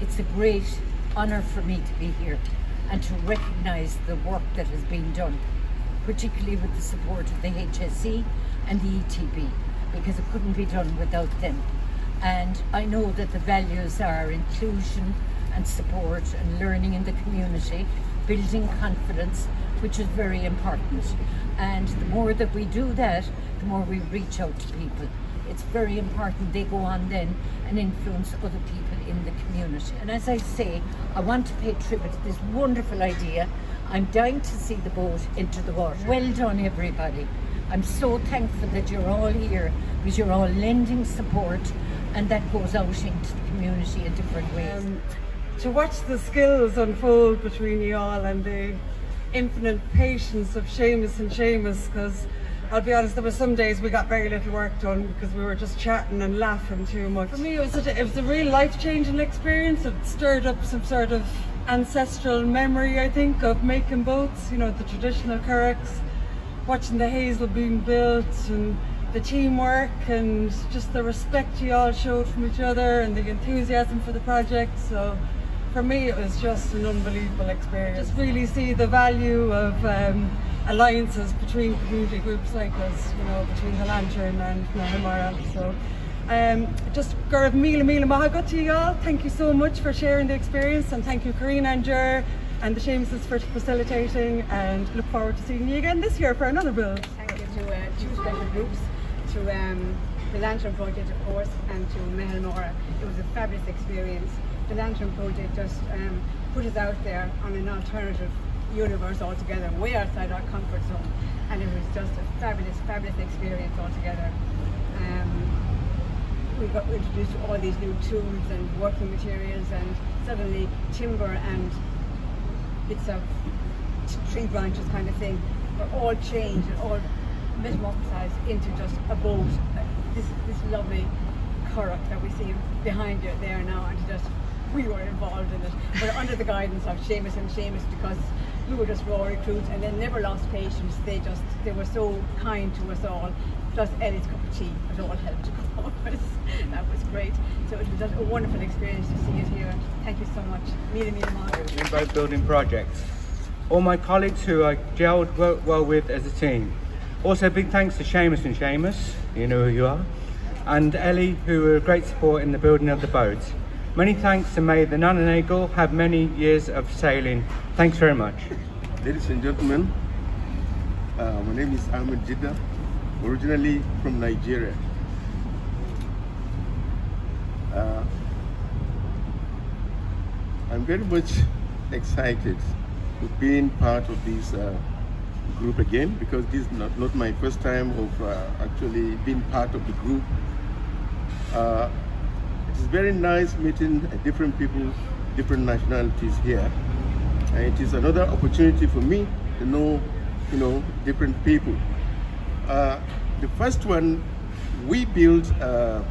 It's a great honour for me to be here and to recognise the work that has been done, particularly with the support of the HSE and the ETB, because it couldn't be done without them. And I know that the values are inclusion and support and learning in the community, building confidence, which is very important. And the more that we do that, the more we reach out to people. It's very important they go on then and influence other people in the community. And as I say, I want to pay tribute to this wonderful idea. I'm dying to see the boat into the water. Well done, everybody. I'm so thankful that you're all here because you're all lending support and that goes out into the community in different ways. Um, to watch the skills unfold between you all and the infinite patience of Seamus and Seamus because I'll be honest, there were some days we got very little work done because we were just chatting and laughing too much. For me, it was, a, it was a real life-changing experience. It stirred up some sort of ancestral memory, I think, of making boats, you know, the traditional curraghs, watching the hazel being built and the teamwork and just the respect you all showed from each other and the enthusiasm for the project. So for me, it was just an unbelievable experience. Just really see the value of um, alliances between community groups like us, you know, between the Lantern and Meitheal Mara. So um, just Gurv Mila Mila Mahagot to you all. Thank you so much for sharing the experience and thank you Karina and Jer and the Seamuses for facilitating and look forward to seeing you again this year for another build. Thank you to uh, two special groups, to um, the Lantern Project of course and to Meitheal Mara. It was a fabulous experience. The Lantern Project just um, put us out there on an alternative universe altogether, way outside our comfort zone. And it was just a fabulous, fabulous experience altogether. Um, we got introduced to all these new tools and working materials and suddenly timber and bits of tree branches kind of thing were all changed and all metamorphosized into just a boat. This, this lovely curragh that we see behind you there now and just we were involved in it, but under the guidance of Seamus and Seamus because we were just raw recruits and they never lost patience. They just, they were so kind to us all. Plus Ellie's cup of tea, it all helped always. that was great. So it was a wonderful experience to see it here. Thank you so much. Mila In both building projects. All my colleagues who I gelled well, well with as a team. Also big thanks to Seamus and Seamus, you know who you are, and Ellie who were a great support in the building of the boat. Many thanks and may the Nano Nagle have many years of sailing. Thanks very much. Ladies and gentlemen, uh, my name is Ahmed Jidda, originally from Nigeria. Uh, I'm very much excited to being part of this uh, group again because this is not, not my first time of uh, actually being part of the group. It's very nice meeting different people, different nationalities here. And it is another opportunity for me to know, you know, different people. Uh, the first one, we built a,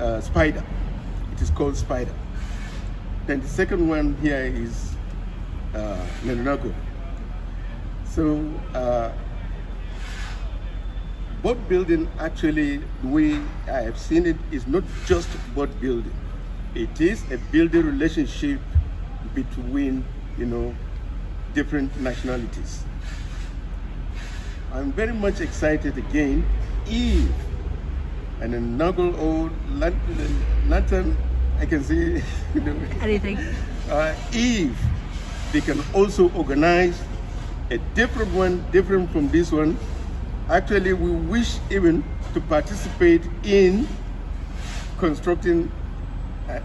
a spider. It is called Spider. Then the second one here is uh, So uh, boat building actually, the way I have seen it, is not just boat building. It is a building relationship between, you know, different nationalities. I'm very much excited again Eve and a Nuggle old lantern, I can see, you know, anything. Uh, Eve, they can also organize a different one, different from this one, Actually, we wish even to participate in constructing, uh,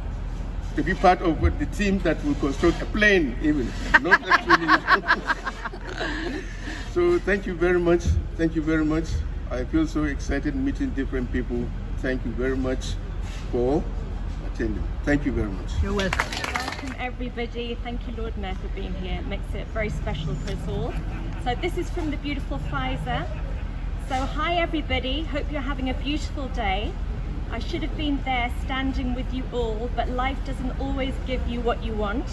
to be part of the team that will construct a plane even, not actually. so thank you very much. Thank you very much. I feel so excited meeting different people. Thank you very much for attending. Thank you very much. You're welcome. Welcome everybody. Thank you Lord Mayor for being here. It makes it very special for us all. So this is from the beautiful Fayza. So hi everybody, hope you're having a beautiful day. I should have been there standing with you all, but life doesn't always give you what you want.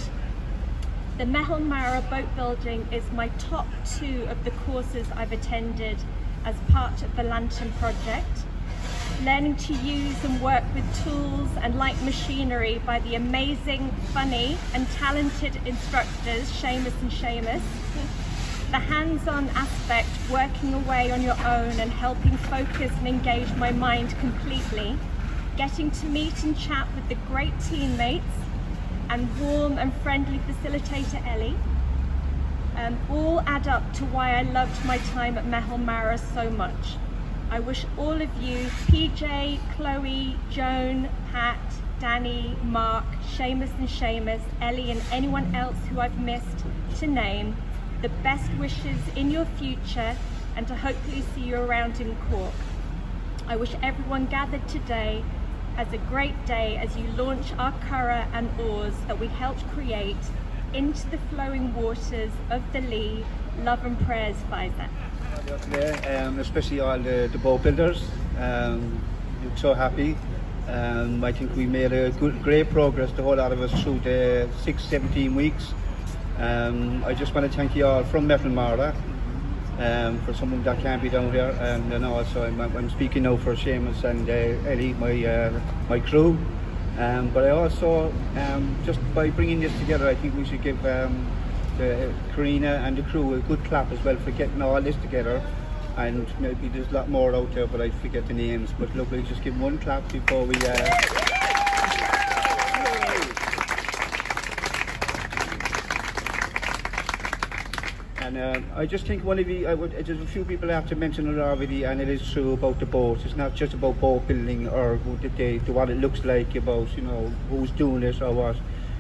The Meitheal Mara boat building is my top two of the courses I've attended as part of the Lantern project. learning to use and work with tools and light machinery by the amazing, funny and talented instructors, Seamus and Seamus. The hands-on aspect, working away on your own and helping focus and engage my mind completely. Getting to meet and chat with the great teammates and warm and friendly facilitator Ellie. Um, all add up to why I loved my time at Meitheal Mara so much. I wish all of you, PJ, Chloe, Joan, Pat, Danny, Mark, Seamus and Seamus, Ellie and anyone else who I've missed to name, the best wishes in your future and to hopefully see you around in Cork. I wish everyone gathered today as a great day as you launch our curragh and oars that we helped create into the flowing waters of the Lee. Love and prayers, Fayza um, especially all the, the boat builders. Um, I'm so happy. Um, I think we made a good, great progress, the whole lot of us, through the six, 17 weeks. Um, I just want to thank you all from Meitheal Mara um, for someone that can't be down here, and then also I'm, I'm speaking now for Seamus and uh, Ellie, my uh, my crew. Um, but I also, um, just by bringing this together, I think we should give um, the, Karina and the crew a good clap as well for getting all this together. And maybe there's a lot more out there, but I forget the names. But look, let's just give one clap before we. Uh, And uh, I just think one of you, I would, there's a few people have to mention it already, and it is true about the boats. It's not just about boat building or what, they, what it looks like about, you know, who's doing this or what.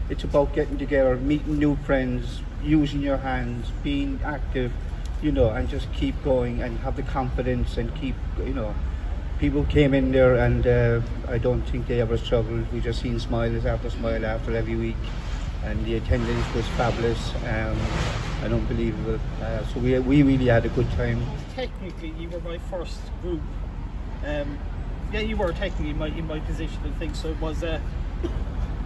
It's about getting together, meeting new friends, using your hands, being active, you know, and just keep going and have the confidence and keep, you know, people came in there and uh, I don't think they ever struggled. We just seen smiles after smile after every week and the attendance was fabulous um, and unbelievable. Uh, so we, we really had a good time. Technically, you were my first group. Um, yeah, you were technically in my, in my position and things, so it was uh,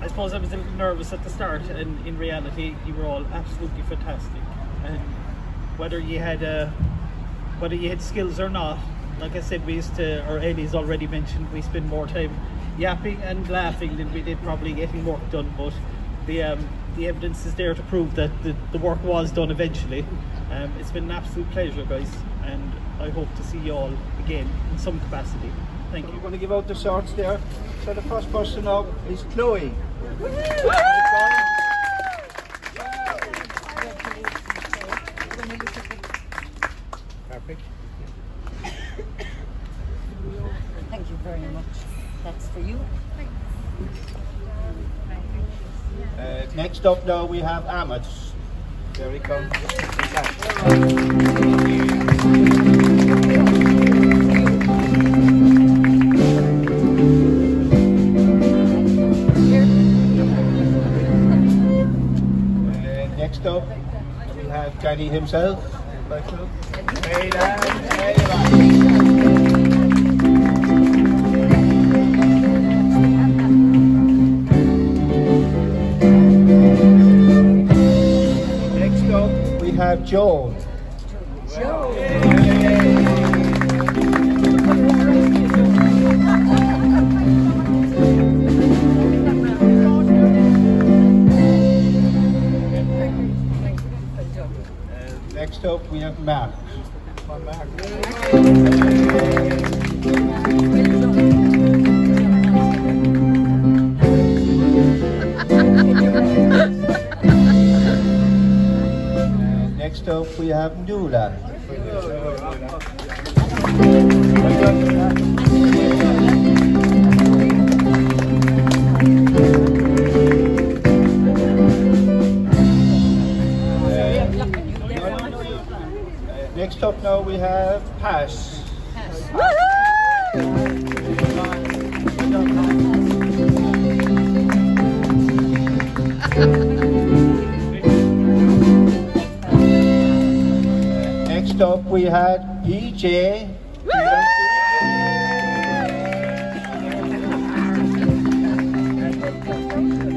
I suppose I was a little nervous at the start, and in reality, you were all absolutely fantastic. And whether you had uh, whether you had skills or not, like I said, we used to, or Ellie's already mentioned, we spend more time yapping and laughing than we did probably getting work done. But the um, the evidence is there to prove that the, the work was done eventually. Um, it's been an absolute pleasure, guys, and I hope to see you all again in some capacity. Thank you. We're going to give out the shorts there. So the first person up is Chloe. Perfect. Thank you very much. That's for you. Uh, next up now we have Ahmed. There he comes. next up, we have Danny himself. Hey, Dan. Hey, Next have Joan. Next up, we have Mark. And next up, we have Nuala. Next up now we have Pass. We had PJ.